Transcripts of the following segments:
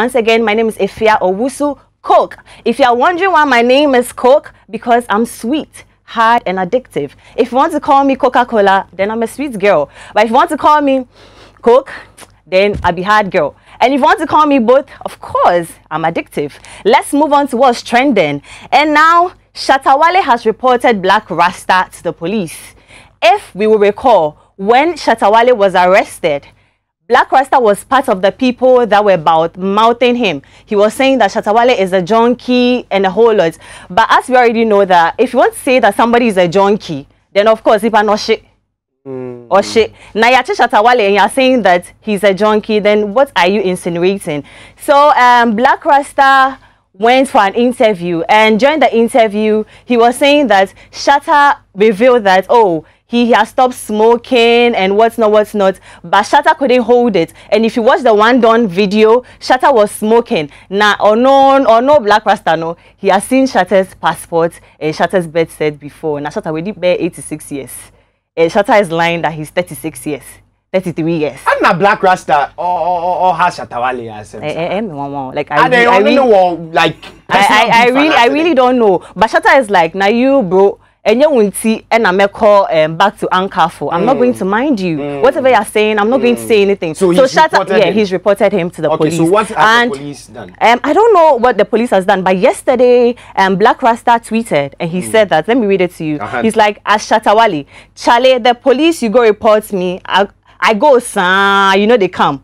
Once again, my name is Efia Owusu Coke. If you are wondering why my name is Coke, because I'm sweet, hard, and addictive. If you want to call me Coca-Cola, then I'm a sweet girl. But if you want to call me Coke, then I'll be hard girl. And if you want to call me both, of course, I'm addictive. Let's move on to what's trending. And now, Shatta Wale has reported Black Rasta to the police. If we will recall, when Shatta Wale was arrested, Black Rasta was part of the people that were about mouthing him. He was saying that Shatta Wale is a junkie and a whole lot. But as we already know that if you want to say that somebody is a junkie, then of course, if I know shit, mm. or shit. Now you're Shatta Wale and you're saying that he's a junkie, then what are you insinuating? So um, Black Rasta went for an interview and during the interview, he was saying that Shatta revealed that, oh, he has stopped smoking and what's not, what's not. But Shatta couldn't hold it. And if you watch the one done video, Shatta was smoking. Now, or no, or no Black Rasta, no. He has seen Shatta's passport and Shatta's birth cert before. Now, Shatta already bear 86 years. And Shatta is lying that he's 36 years. 33 years. I'm not Black Rasta or or, or has Shatta Wale as eh, eh, eh, like I, I, I really know like I, I, I really I really don't know. But Shatta is like now you bro enye wunti and I call um, back to Ankafo. I'm mm. not going to mind you. Mm. Whatever you're saying, I'm not mm. going to say anything. So, so Shatta, yeah, him. he's reported him to the okay, police. So what has and, the police done? Um, I don't know what the police has done, but yesterday, um, Black Rasta tweeted and he mm. said that. Let me read it to you. Uh -huh. He's like, as Shatawale, Charlie, the police, you go report me. I, I go, sir, you know they come.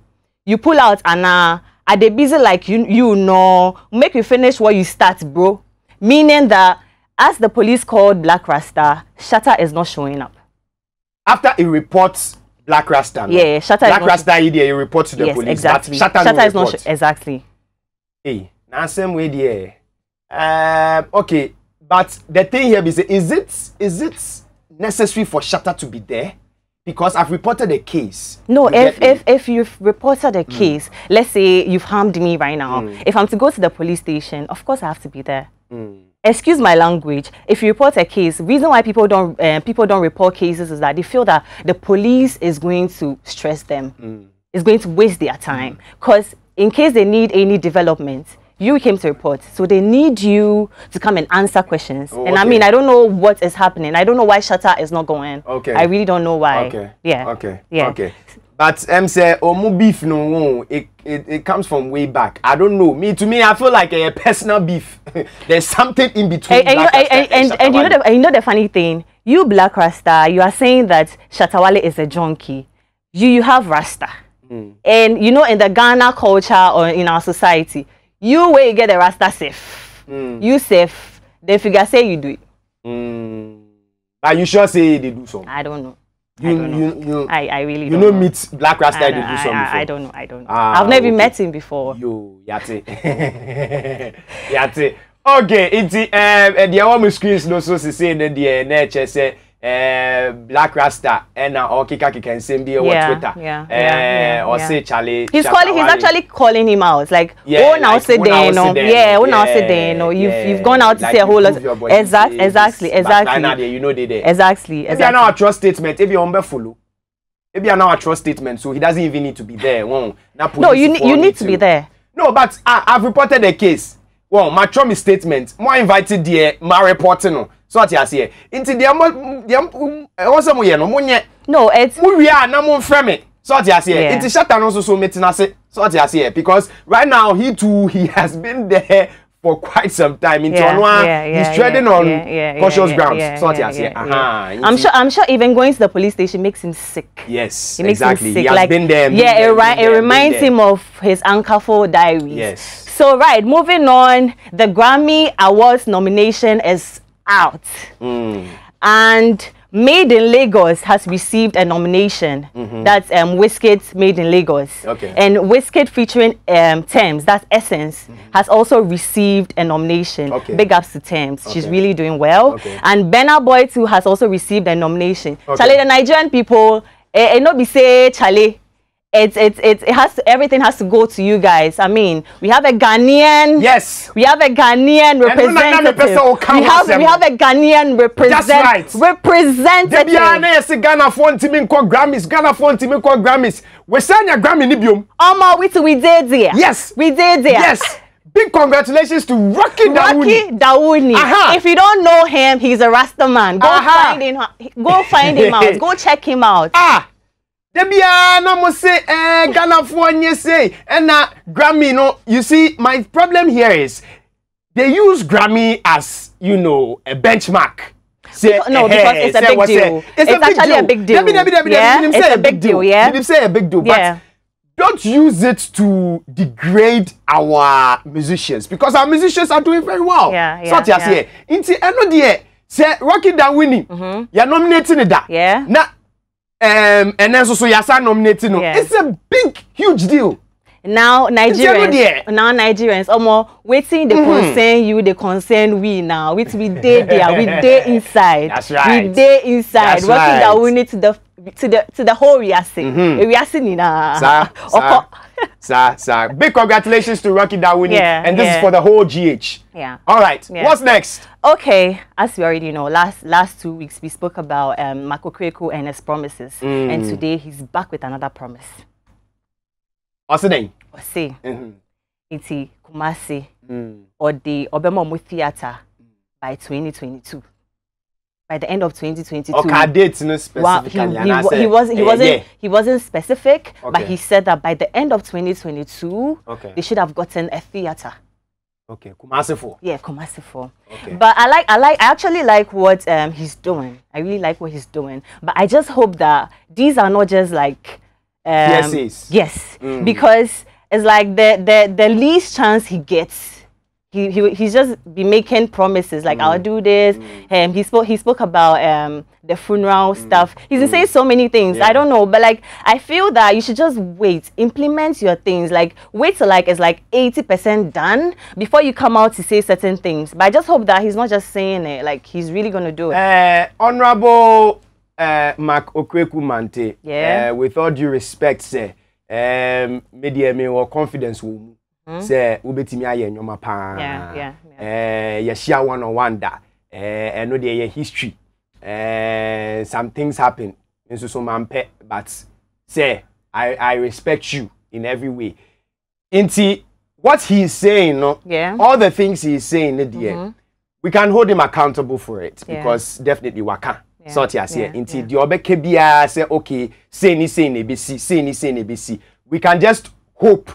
You pull out and uh, are they busy like you, you know, make you finish what you start, bro. Meaning that as the police called Black Rasta, Shatta is not showing up. After he reports Black Rasta, no? yeah, Shatta Black Rasta, he, he reports to the yes, police. Exactly. Shatta, Shatta no is report. not exactly. Hey, now same way there. Um, okay, but the thing here is, is it is it necessary for Shatta to be there? because I've reported a case. No, if, if, if you've reported a mm. case, let's say you've harmed me right now, mm. if I'm to go to the police station, of course I have to be there. Mm. Excuse my language. If you report a case, reason why people don't uh, people don't report cases is that they feel that the police is going to stress them, mm. is going to waste their time. Because mm. in case they need any development, you came to report, so they need you to come and answer questions. Oh, and okay. I mean, I don't know what is happening. I don't know why Shatta is not going. Okay. I really don't know why. Okay. Yeah. Okay. Yeah. Okay. But um, say omu beef no, it, it it comes from way back. I don't know. Me to me, I feel like a personal beef. There's something in between. And, and, you, and, and, and, and you know the you know the funny thing. You Black Rasta, you are saying that Shatawale is a junkie. You you have Rasta. Mm. And you know, in the Ghana culture or in our society, you where you get the rasta safe mm. you safe they figure say you do it mm. are you sure say they do so i don't know you, I don't know. you, you, I, I really you don't know, know. meet Black Rasta they do before. I, I don't know. I don't know. Ah, I've never okay. met him before. Yo, yate, yate. Okay, it's um, the one screens no so say the the uh, Black Rasta and uh, Okika can send be on Twitter. Yeah, yeah, uh, or say Charlie. He's calling. He's actually calling him out. Like, yeah, oh now like, say they no, yeah, oh now say they no. You've yeah, you've gone out to like say a whole lot. Exactly, exactly, exactly. You know they there. Exactly, exactly. If you are now a trust statement, if you are follow. Maybe are now a trust statement, so he doesn't even need to be there. Well, no, you need you need to be there. No, but I, I've reported a case. Well, my trauma statement, more invited there, my reporting. So ati ase nti deɛ mo deɛ ɛwɔ sɛ mo yɛ no mo nyɛ no it's mo wie a na mo nfrɛ me so ati ase nti shata no nso so me tena ase so ati ase because right now he too he has been there for quite some time yeah, Onwa, yeah, yeah, he's treading on cautious grounds. so yeah, yeah, uh-huh. I'm sure I'm sure even going to the police station makes him sick. Yes, it exactly. He has like, been there. Been yeah, there, it, right, it reminds him of his Ankafo diaries. Yes. So right, moving on, the Grammy Awards nomination is out. Mm. And Made in Lagos has received a nomination. Mm -hmm. That's um, Wizkid Made in Lagos. Okay. And Wizkid featuring um, Tems, that's Essence, mm -hmm. has also received a nomination. Okay. Big ups to Tems. Okay. She's really doing well. Okay. And Burna Boy too has also received a nomination. Okay. Charlie, the Nigerian people, eh, eh, not be say Charlie, it's it's it's it has to everything has to go to you guys. I mean, we have a Ghanaian. Yes. We have a Ghanaian representative. We have we have a Ghanaian represent, That's right. representative. Debia na yesi Ghana for ntimi nkɔ Grammys, Ghana for ntimi nkɔ Grammys. We sanya Grammy ni biom. Omo, we we did there. Yes. We did there. Yes. Big congratulations to Rocky Dawuni. Rocky Dawuni. If you don't know him, he's a Rasta man. Go Aha. find him. Go find him out. Go check him out. Ah. Debia na mo say eh Ghana for nye say and na Grammy no you see my problem here is they use Grammy as you know a benchmark. Say, no, because it's a big deal. It's, it's a actually big a big deal. Debbie, Debbie, Debbie, yeah, it's a big deal. Yeah, did say a big deal, but yeah. don't use it to degrade our musicians because our musicians are doing very well. Yeah, yeah. So yeah. yeah. Inti eno die say Rocky Dan winning. Mm-hmm. You're nominating that. Yeah. Na um, and then so so yasa nominating no. Yeah. It's a big, huge deal. Now Nigerians, now Nigerians, omo, waiting the mm. concern you, the concern we now. Which we day there, we day inside. That's right. We day inside. That's Working right. that we need to the to the to the whole Riasi. Mm-hmm. Riasi nina. Sir, sir, sir, sir. Big congratulations to Rocky Dawuni. Yeah, and this yeah. is for the whole GH. Yeah. All right. Yeah. What's next? Okay, as we already know, last last two weeks we spoke about um, Mark Okraku and his promises, mm. and today he's back with another promise. What's the name? Ose. Mm-hmm. Iti Kumasi. Mm. Or the Obema Theatre by 2022 by the end of 2022. Okay, dates no specifically. Well, he, he, he, was he uh, wasn't yeah. he wasn't specific, okay. but he said that by the end of 2022, okay. they should have gotten a theater. Okay, Kumasi for. Yeah, Kumasi for. Okay. But I like I like I actually like what um he's doing. I really like what he's doing. But I just hope that these are not just like um, yes, yes, mm. because it's like the the the least chance he gets he, he he's just be making promises like mm. I'll do this. Mm. Um, he spoke he spoke about um the funeral mm. stuff. He's been saying so many things. Yeah. I don't know, but like I feel that you should just wait, implement your things. Like wait till like it's like eighty percent done before you come out to say certain things. But I just hope that he's not just saying it. Like he's really gonna do it. Uh, honorable uh, Mark Okraku Mantey. Yeah. Uh, with all due respect, say, um, media me or confidence will Hmm? Sɛ wobɛtumi ayɛ nnwoma paa. Yɛhyia one on one da. Ɛno deɛ yɛ history. Some things happen. Nso so mampɛ but sɛ I, I respect you in every way. Nti what he is saying no yeah. all the things he is saying no deɛ mm -hmm. we can hold him accountable for it yeah. because definitely waka. Sɛ ɔte aseɛ nti deɛ ɔbɛka biara sɛ okay sei ni sei na ebesi sei ni sei na ebesi we can just hope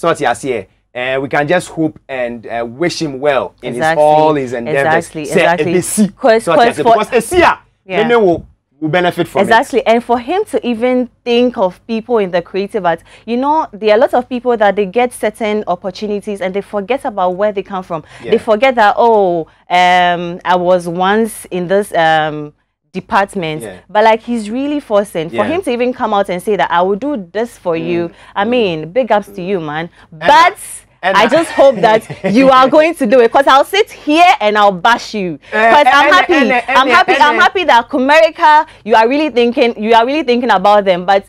so what you see uh, we can just hope and uh, wish him well in exactly. his all his endeavors. Exactly, exactly. Cause, cause for, because Esia, yeah. will, will benefit from exactly. it. And for him to even think of people in the creative arts, you know, there are lots of people that they get certain opportunities and they forget about where they come from. Yeah. They forget that, oh, um, I was once in this um, department yeah. but like he's really forcing yeah. for him to even come out and say that i will do this for mm. you i mean big ups to you man and but and I just hope that you are going to do it because I'll sit here and I'll bash you because uh, I'm happy. I'm happy. I'm happy that America, you are really thinking, you are really thinking about them. But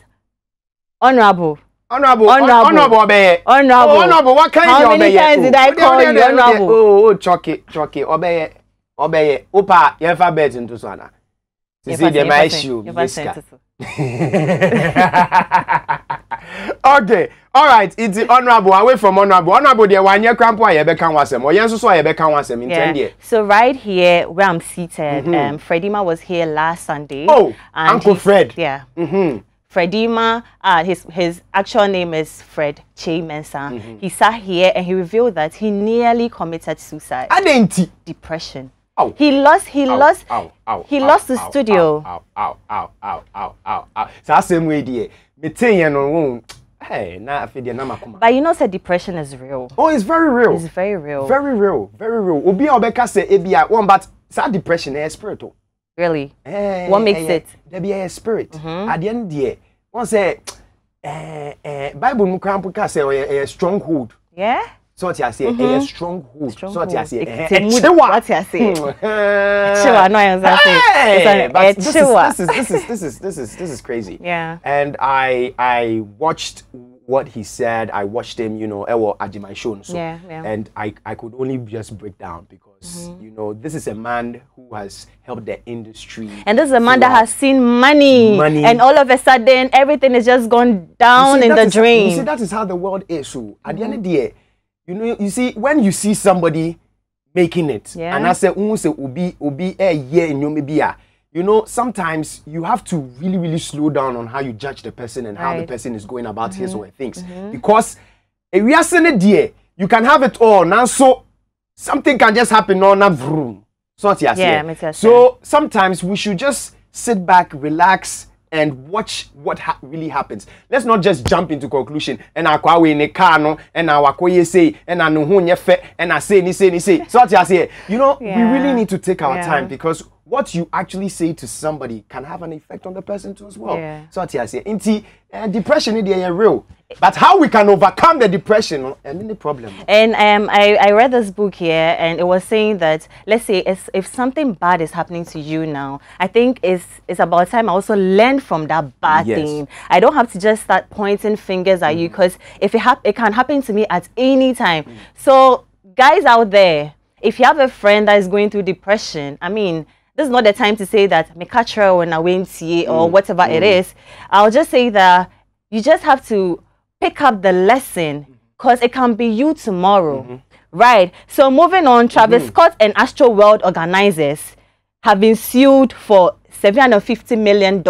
honorable, honorable, honorable, honorable, honorable, honorable. Oh, honorable. What kind How many times did I call you honorable? Oh, oh, chocky, chocky, obey, obey. Opa, you have bet into. Sisi deɛ ma ahyia obi sika. okay alright it's honourable away from honourable honourable deɛ wanyɛ krampo a yɛbɛka ho asɛm ɔyɛ nso so a yɛbɛka ho asɛm ntɛn deɛ. so right here where i'm seated mm -hmm. um, Fredima was here last sunday. oh uncle fred. yeah. Mm -hmm. Fredima, uh, his his actual name is Fred Che Mensah. Mm -hmm. He sat here and he revealed that he nearly committed suicide. Adenti. Depression. Ow. He lost. He ow, lost. Ow, ow, he ow, lost the studio. Ow, ow, ow, ow, ow, ow, ow. So that's same way there. Me tell you no. Hey, na afi dia na makoma. But you know, say depression is real. Oh, it's very real. It's very real. Very real. Very real. Obi obeka say ebia one but sad depression is spiritual. Really? Eh, what makes eh, it? There be a spirit. At the end there, one say eh eh Bible krampo ka say a stronghold. Yeah? So what you say a stronghold so what you say echiwa what you say? Echiwa no i say but this is, this is this is this is this is crazy. Yeah. And i i watched what he said. I watched him you know ewo ajimai show so yeah, yeah. and i i could only just break down because mm -hmm. you know this is a man who has helped the industry and this is a man that has seen money, money. And all of a sudden everything is just gone down see, in the drain you see that is how the world is so at the end of the day you know you see when you see somebody making it yeah. and i say say obi obi eh yeah in you know sometimes you have to really really slow down on how you judge the person and right. how the person is going about mm -hmm. his or her things mm -hmm. because are saying dear you can have it all now so something can just happen on a room so yeah, so sometimes we should just sit back relax and watch what ha really happens. Let's not just jump into conclusion. And I kwa we ne car no and I wakoye say and I know who fe and I say ni say ni say. So what I say, you know, yeah. we really need to take our yeah. time because what you actually say to somebody can have an effect on the person too as well. Yeah. So what I say, inti uh, depression is real. But how we can overcome the depression and the problem. And um, I, I read this book here and it was saying that, let's say, if, if something bad is happening to you now, I think it's, it's about time I also learn from that bad yes. thing. I don't have to just start pointing fingers at mm. you because if it, hap it can happen to me at any time. Mm. So guys out there, if you have a friend that is going through depression, I mean, this is not the time to say that me catch her when I went to or mm. whatever it mm. is. I'll just say that you just have to pick up the lesson because it can be you tomorrow. Mm -hmm. Right. So moving on, Travis mm -hmm. Scott and Astro World organizers have been sued for $750 million.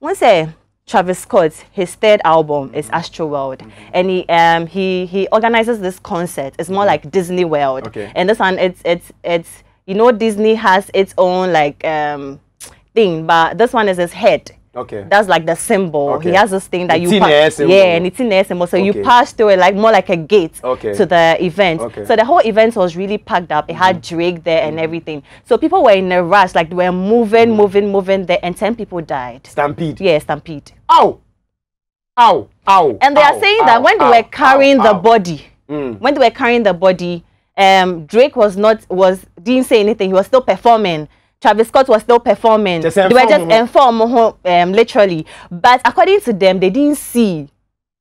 Once a Travis Scott, his third album is mm-hmm. Astro World, mm -hmm. and he um he he organizes this concert. It's more like Disney World, okay. and this one it's it's it's you know Disney has its own like um thing, but this one is his head. Okay. That's like the symbol. Okay. he has this thing that it's you pass. Yeah, and it's in the symbol. So okay. you pass through it like more like a gate okay. to the event. Okay. So the whole event was really packed up. It mm -hmm. had mm-hmm. Drake there mm -hmm. and everything. So people were in a rush, like they were moving, mm -hmm. moving, moving there, and ten people died. Stampede. Yeah, stampede. Ow! Ow! Ow! And they ow, are saying ow, that when they ow, were carrying the body, mm. when they were carrying the body, um, Drake was not was didn't say anything. He was still performing. Travis Scott was still performing. Just they were just informed, um, literally. But according to them, they didn't see.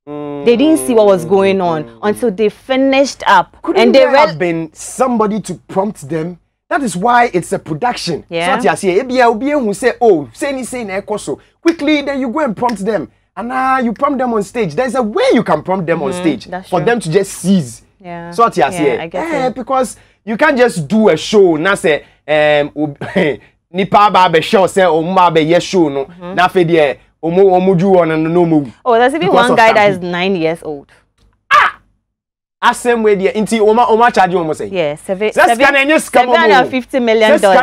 Mm. They didn't see what was going on mm. until they finished up. Couldn't and there have been somebody to prompt them? That is why it's a production. Yeah. So who say, oh, say ni say na so. Quickly, then you go and prompt them. And now uh, you prompt them on stage. There's a way you can prompt them mm -hmm. on stage for true. them to just seize. Yeah. So what you yeah, eh, because you can't just do a show Now say um nipa ba be show say o be ye show no. Mm-hmm. Na fe de umu umuju one and no no. Oh, there's even one guy that is nine years old asɛm wei deɛ nti wɔn wɔn akyagye wɔn sɛ. yeah seven seven seven hundred fifty million dollars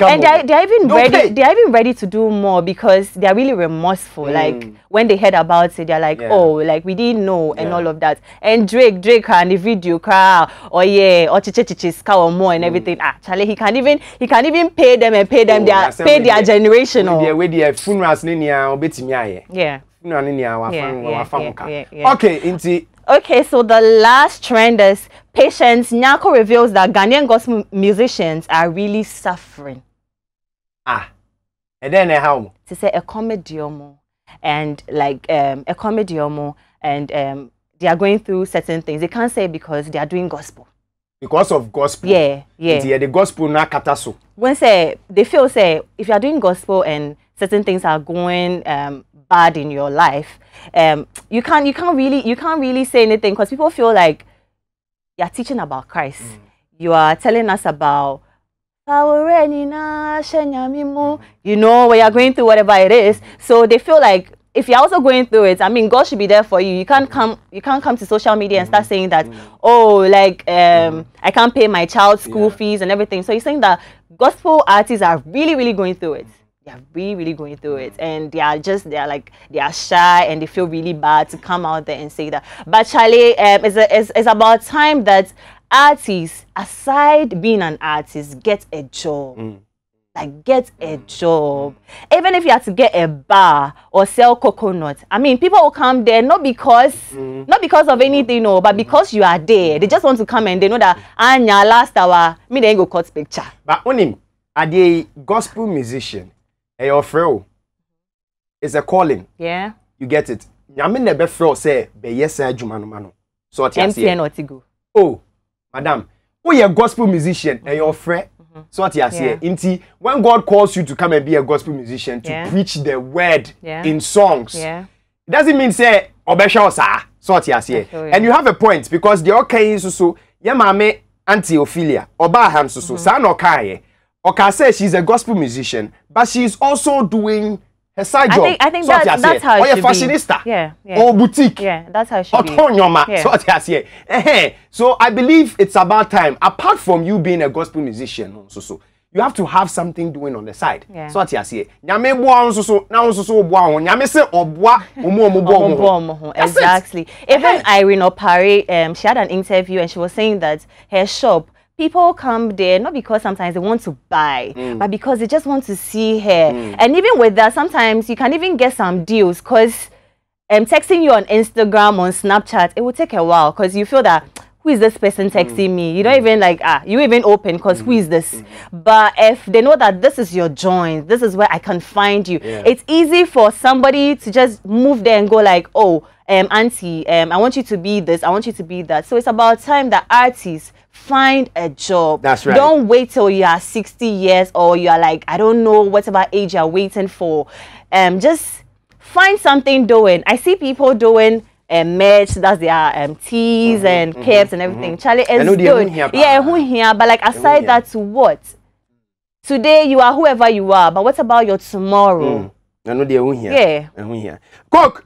and they are, they are even Don't ready pay. they are even ready to do more because they are really remorseful mm. like when they heard about it they are like yeah. oh like we didn't know and yeah. all of that and Drake Drake and the video car oh yeah or chiche chiche ska or more and mm. everything ah Charlie he can even he can even pay them and pay them oh, their pay their generation oh. yeah where the funerals ni yeah funeral ni wa fan okay inti Okay, so the last trend is patience. Nyarko reveals that Ghanaian gospel musicians are really suffering. Ah, and then how? To say a comediomo and like um, a comediomo and um, they are going through certain things. They can't say because they are doing gospel. Because of gospel. Yeah, yeah. Yeah, the gospel na kataso. When say they feel say if you are doing gospel and certain things are going um, bad in your life, um, you can't you can't really you can't really say anything because people feel like you're teaching about Christ. Mm. You are telling us about mm. you know when you're going through whatever it is. So they feel like if you're also going through it, I mean, God should be there for you. You can't come, you can't come to social media and start saying that, mm. oh, like um, I can't pay my child's school yeah. fees and everything. So you're saying that gospel artists are really, really going through it they're really really going through it. And they are just they're like they are shy and they feel really bad to come out there and say that. But charlie um, it's, a, it's, it's about time that artists aside being an artist get a job. Mm. like get a job. Even if you have to get a bar or sell coconut. I mean people will come there not because mm. not because of anything no but because you are there. They just want to come and they know that anya last hour me they go cut picture. But onim are the gospel musician ɛyɛ ɔfrɛ o it's a calling. Yeah. you get it. Nyame na ɛbɛfrɛ o sɛ bɛyɛ saa adwuma no ma no. So ɔte aseɛ. Mpn ɔte go oh madam woyɛ gospel musician. Ɛyɛ ɔfrɛ mm-hmm. so ɔte aseɛ. Nti when god calls you to come and be a gospel musician to yeah. preach the word yeah. in songs yeah. it doesn't mean sɛ ɔbɛhwɛ ɔsaa so ɔte aseɛ. And you have a point because the ɔka yi nso so yɛ maame aunty ophelia ɔbaa ha nso so. Mm-hmm. Saa na ɔkaa yɛ oka say she's a gospel musician but she's also doing her side job. I think, I think so that, that's how it should fashionista. Be. Yeah, yeah. Or boutique. Yeah, that's how it should be. Otonyoma. Yeah. So. So I believe it's about time. Apart from you being a gospel musician, so so you have to have something doing on the side. Yeah. So what you say. Nyame boa nso so na nso so boa ho. Nyame se oboa omo omo boa ho. Exactly. Even Irene Opare, um, she had an interview and she was saying that her shop people come there not because sometimes they want to buy, mm. but because they just want to see her. Mm. And even with that, sometimes you can even get some deals because um, texting you on Instagram, on Snapchat, it will take a while because you feel that who is this person mm. texting mm. me? You don't even like ah, you even open because mm. who is this? Mm. But if they know that this is your joint, this is where I can find you. Yeah. It's easy for somebody to just move there and go like, oh, um, auntie, um, I want you to be this, I want you to be that. So it's about time that artists find a job. That's right. Don't wait till you are 60 years or you are like, I don't know whatever age you're waiting for. Um, just find something doing. I see people doing um, merch, that's their um, tees mm -hmm, and mm -hmm, caps and everything. Mm -hmm. Charlie, it's good. Yeah, who here? But like aside that, to what? Today you are whoever you are, but what about your tomorrow? Mm. I know they here. Yeah. Here? Cook.